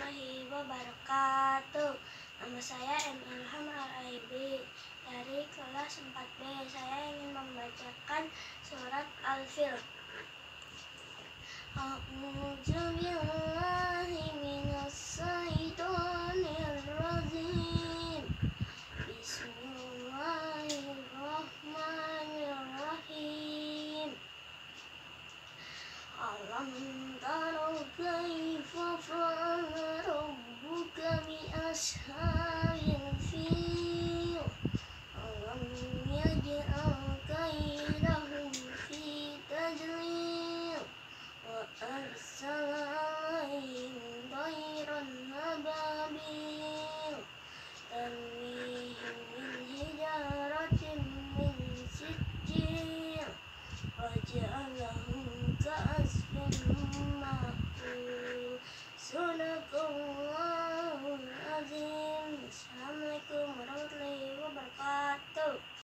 warahmatullahi wabarakatuh. Nama saya M. Ilham Al-Aibi Dari kelas 4B Saya ingin membacakan surat Al-Fil. A'udzu billahi minas syaitonir rajim Bismillahirrahmanirrahim. Alam